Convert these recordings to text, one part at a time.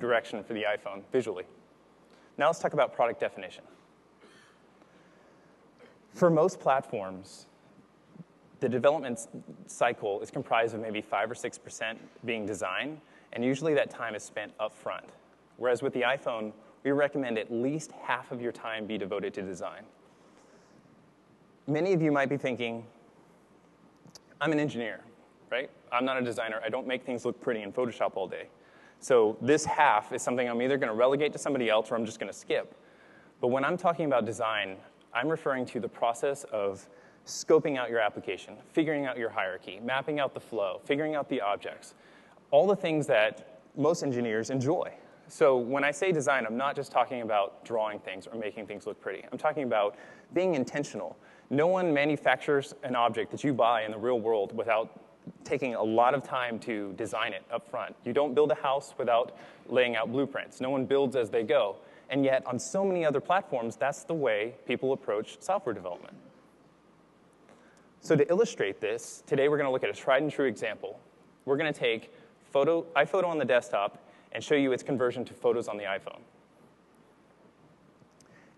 direction for the iPhone visually. Now let's talk about product definition. For most platforms, the development cycle is comprised of maybe 5 or 6% being design, and usually that time is spent upfront. Whereas with the iPhone, we recommend at least half of your time be devoted to design. Many of you might be thinking, I'm an engineer, right? I'm not a designer. I don't make things look pretty in Photoshop all day. So this half is something I'm either going to relegate to somebody else or I'm just going to skip. But when I'm talking about design, I'm referring to the process of scoping out your application, figuring out your hierarchy, mapping out the flow, figuring out the objects, all the things that most engineers enjoy. So when I say design, I'm not just talking about drawing things or making things look pretty. I'm talking about being intentional. No one manufactures an object that you buy in the real world without taking a lot of time to design it up front. You don't build a house without laying out blueprints. No one builds as they go. And yet, on so many other platforms, that's the way people approach software development. So to illustrate this, today we're going to look at a tried and true example. We're going to take photo, iPhoto on the desktop and show you its conversion to photos on the iPhone.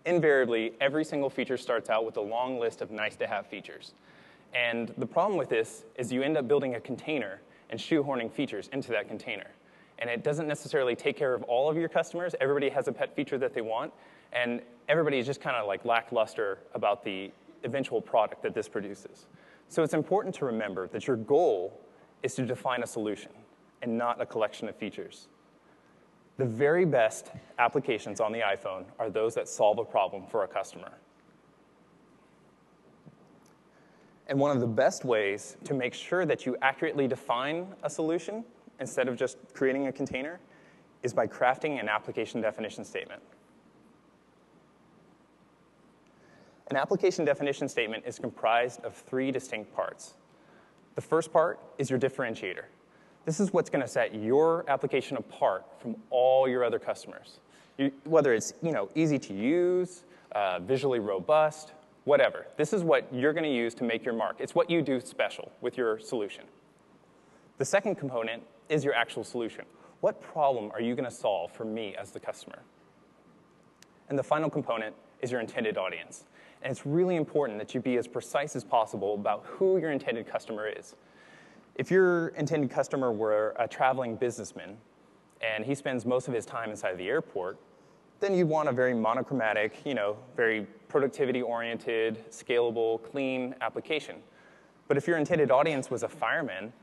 Invariably, every single feature starts out with a long list of nice-to-have features. And the problem with this is you end up building a container and shoehorning features into that container. And it doesn't necessarily take care of all of your customers. Everybody has a pet feature that they want, and everybody is just kind of like lackluster about the eventual product that this produces. So it's important to remember that your goal is to define a solution and not a collection of features. The very best applications on the iPhone are those that solve a problem for a customer. And one of the best ways to make sure that you accurately define a solution instead of just creating a container is by crafting an application definition statement. An application definition statement is comprised of three distinct parts. The first part is your differentiator. This is what's going to set your application apart from all your other customers. You, whether it's you know, easy to use, uh, visually robust, whatever. This is what you're going to use to make your mark. It's what you do special with your solution. The second component is your actual solution. What problem are you going to solve for me as the customer? And the final component is your intended audience. And it's really important that you be as precise as possible about who your intended customer is. If your intended customer were a traveling businessman and he spends most of his time inside the airport, then you'd want a very monochromatic, you know, very productivity oriented, scalable, clean application. But if your intended audience was a fireman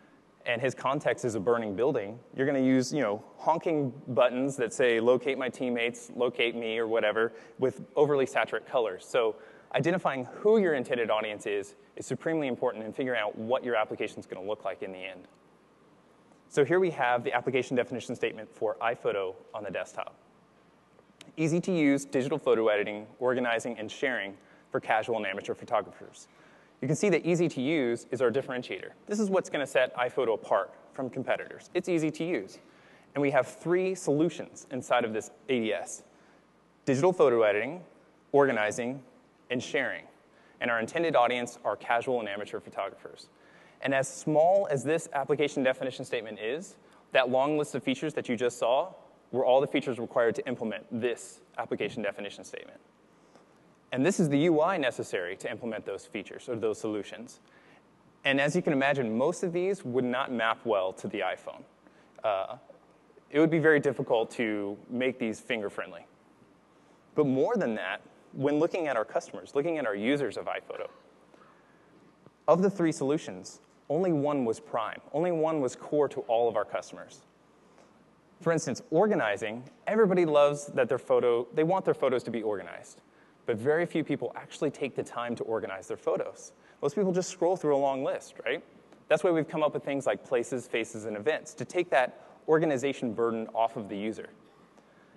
and his context is a burning building, you're going to use, you know, honking buttons that say locate my teammates, locate me or whatever with overly saturated colors. So identifying who your intended audience is is supremely important in figuring out what your application is going to look like in the end. So here we have the application definition statement for iPhoto on the desktop. Easy to use digital photo editing, organizing, and sharing for casual and amateur photographers. You can see that easy to use is our differentiator. This is what's going to set iPhoto apart from competitors. It's easy to use. And we have three solutions inside of this ADS. Digital photo editing, organizing, and sharing. And our intended audience are casual and amateur photographers. And as small as this application definition statement is, that long list of features that you just saw were all the features required to implement this application definition statement. And this is the UI necessary to implement those features or those solutions. And as you can imagine, most of these would not map well to the iPhone. Uh, it would be very difficult to make these finger friendly. But more than that, when looking at our customers, looking at our users of iPhoto, of the three solutions, only one was prime. Only one was core to all of our customers. For instance, organizing, everybody loves that their photo, they want their photos to be organized. But very few people actually take the time to organize their photos. Most people just scroll through a long list, right? That's why we've come up with things like places, faces, and events to take that organization burden off of the user.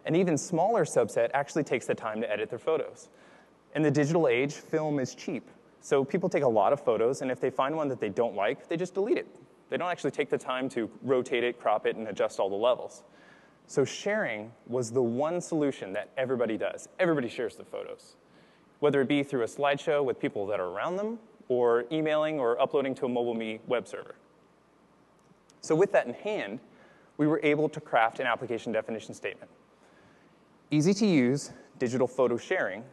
An even smaller subset actually takes the time to edit their photos. In the digital age, film is cheap. So people take a lot of photos, and if they find one that they don't like, they just delete it. They don't actually take the time to rotate it, crop it, and adjust all the levels. So sharing was the one solution that everybody does. Everybody shares the photos, whether it be through a slideshow with people that are around them, or emailing or uploading to a MobileMe web server. So with that in hand, we were able to craft an application definition statement. Easy to use digital photo sharing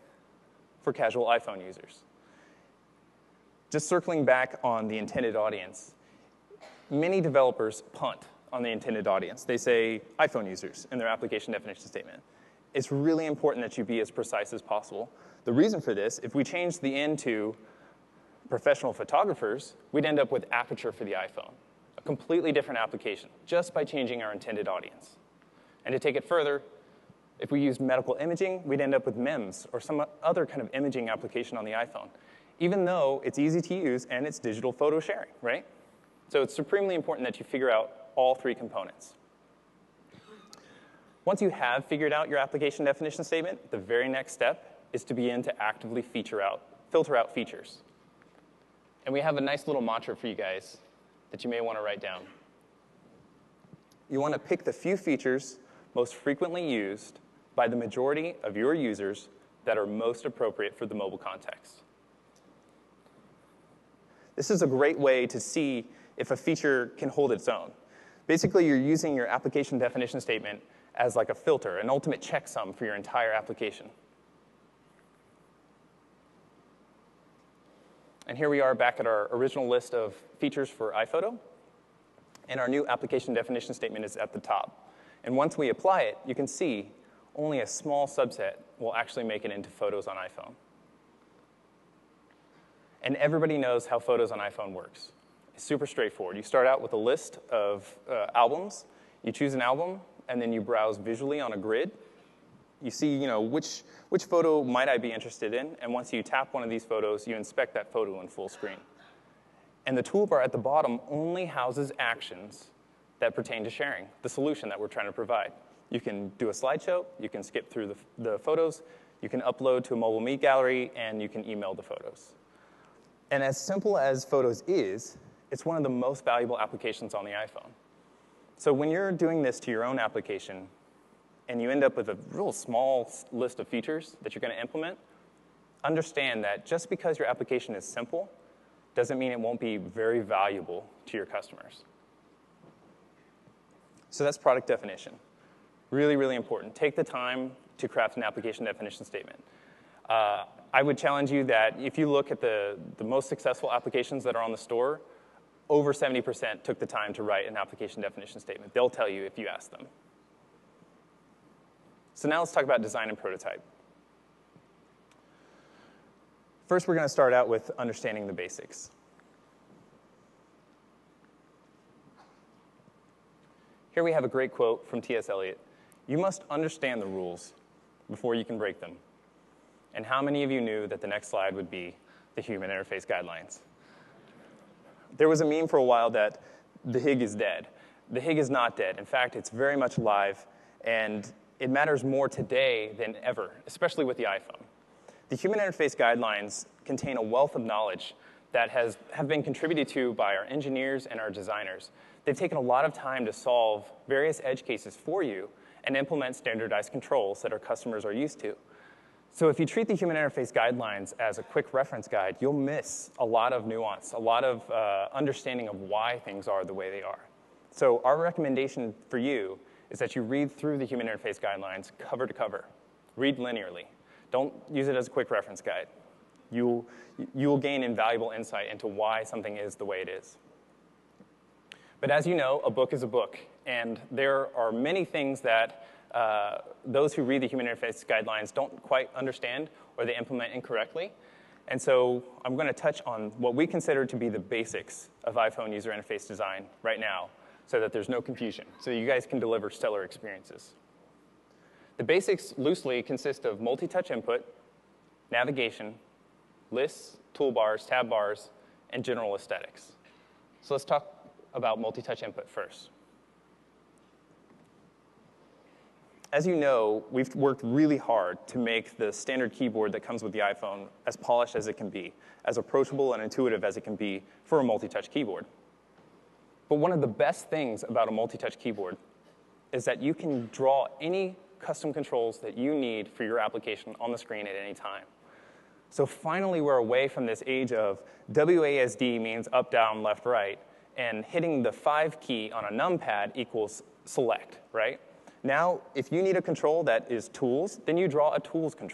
for casual iPhone users. Just circling back on the intended audience, many developers punt on the intended audience. They say iPhone users in their application definition statement. It's really important that you be as precise as possible. The reason for this, if we change the end to professional photographers, we'd end up with aperture for the iPhone, a completely different application, just by changing our intended audience. And to take it further, if we used medical imaging, we'd end up with MEMS or some other kind of imaging application on the iPhone, even though it's easy to use and it's digital photo sharing, right? So it's supremely important that you figure out all three components. Once you have figured out your application definition statement, the very next step is to begin to actively feature out, filter out features. And we have a nice little mantra for you guys that you may want to write down. You want to pick the few features most frequently used by the majority of your users that are most appropriate for the mobile context. This is a great way to see if a feature can hold its own. Basically, you're using your application definition statement as like a filter, an ultimate checksum for your entire application. And here we are back at our original list of features for iPhoto. And our new application definition statement is at the top. And once we apply it, you can see only a small subset will actually make it into photos on iPhone. And everybody knows how photos on iPhone works. Super straightforward. You start out with a list of uh, albums, you choose an album, and then you browse visually on a grid. You see, you know, which, which photo might I be interested in, and once you tap one of these photos, you inspect that photo in full screen. And the toolbar at the bottom only houses actions that pertain to sharing, the solution that we're trying to provide. You can do a slideshow, you can skip through the, the photos, you can upload to a MobileMe gallery, and you can email the photos. And as simple as Photos is, it's one of the most valuable applications on the iPhone. So when you're doing this to your own application, and you end up with a real small list of features that you're going to implement, understand that just because your application is simple doesn't mean it won't be very valuable to your customers. So that's product definition. Really, really important. Take the time to craft an application definition statement. Uh, I would challenge you that if you look at the, the most successful applications that are on the store, over 70% took the time to write an application definition statement. They'll tell you if you ask them. So now let's talk about design and prototype. First, we're going to start out with understanding the basics. Here we have a great quote from T.S. Eliot you must understand the rules before you can break them. And how many of you knew that the next slide would be the human interface guidelines? There was a meme for a while that the HIG is dead. The HIG is not dead. In fact, it's very much alive, and it matters more today than ever, especially with the iPhone. The human interface guidelines contain a wealth of knowledge that has have been contributed to by our engineers and our designers. They've taken a lot of time to solve various edge cases for you and implement standardized controls that our customers are used to. So if you treat the human interface guidelines as a quick reference guide, you'll miss a lot of nuance, a lot of uh, understanding of why things are the way they are. So our recommendation for you is that you read through the human interface guidelines cover to cover. Read linearly. Don't use it as a quick reference guide. You'll, you will gain invaluable insight into why something is the way it is. But as you know, a book is a book, and there are many things that uh, those who read the human interface guidelines don't quite understand or they implement incorrectly. And so I'm going to touch on what we consider to be the basics of iPhone user interface design right now so that there's no confusion, so you guys can deliver stellar experiences. The basics loosely consist of multi touch input, navigation, lists, toolbars, tab bars, and general aesthetics. So let's talk about multi-touch input first. As you know, we've worked really hard to make the standard keyboard that comes with the iPhone as polished as it can be, as approachable and intuitive as it can be for a multi-touch keyboard. But one of the best things about a multi-touch keyboard is that you can draw any custom controls that you need for your application on the screen at any time. So finally, we're away from this age of WASD means up, down, left, right, and hitting the 5 key on a numpad equals select, right? Now, if you need a control that is tools, then you draw a tools control.